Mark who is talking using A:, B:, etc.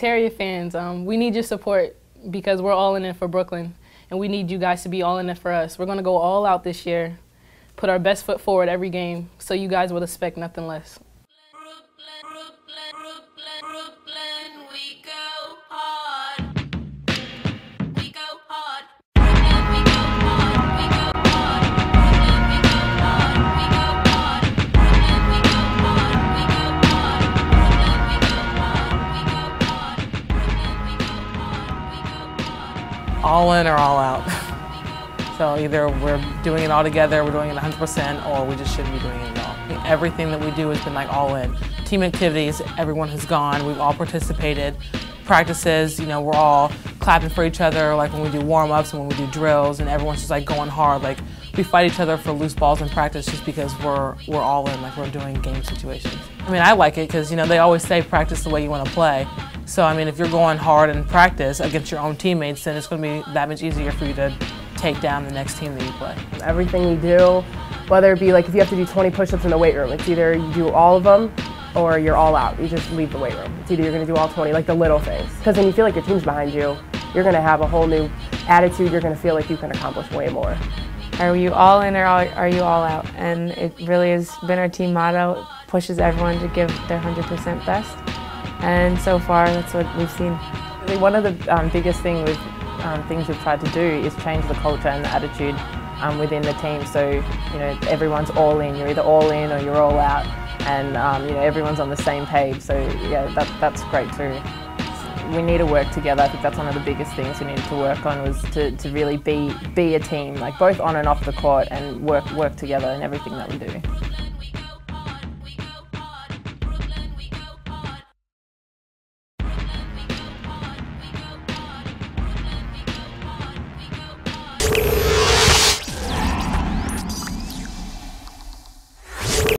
A: Terrier fans, um, we need your support because we're all in it for Brooklyn, and we need you guys to be all in it for us. We're going to go all out this year, put our best foot forward every game, so you guys will expect nothing less.
B: All in or all out. So either we're doing it all together, we're doing it 100%, or we just shouldn't be doing it at all. Everything that we do has been like all in. Team activities, everyone has gone, we've all participated. Practices, you know, we're all clapping for each other, like when we do warm-ups and when we do drills, and everyone's just like going hard. Like we fight each other for loose balls in practice just because we're we're all in, like we're doing game situations. I mean, I like it because you know they always say practice the way you want to play. So I mean, if you're going hard in practice against your own teammates, then it's going to be that much easier for you to take down the next team that you play.
C: Everything you do, whether it be like if you have to do 20 push-ups in the weight room, it's either you do all of them or you're all out. You just leave the weight room. It's either you're going to do all 20, like the little things. Because when you feel like your team's behind you, you're going to have a whole new attitude. You're going to feel like you can accomplish way more.
D: Are you all in or are you all out? And it really has been our team motto. It pushes everyone to give their 100% best. And so far, that's what we've seen.
E: One of the um, biggest thing we've um, things we've tried to do is change the culture and the attitude um, within the team. So you know everyone's all in. You're either all in or you're all out, and um, you know everyone's on the same page. So yeah, that, that's great too. We need to work together. I think that's one of the biggest things we needed to work on was to, to really be be a team, like both on and off the court, and work work together in everything that we do.